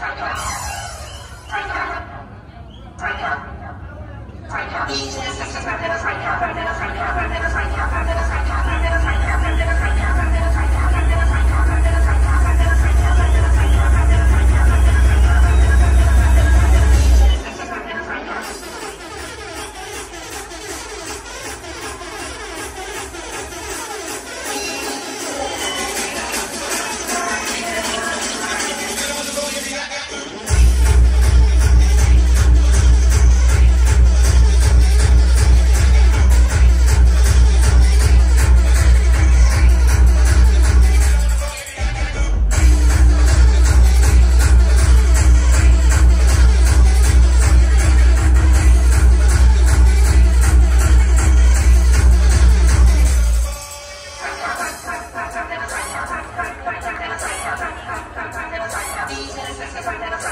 Progress. Gracias.